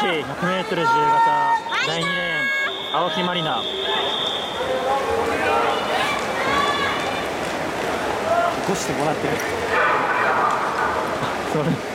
100m 自由形第2レーン青木まりな起こしてもらってる。すいません